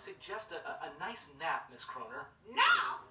suggest a, a, a nice nap, Miss Kroner. Now?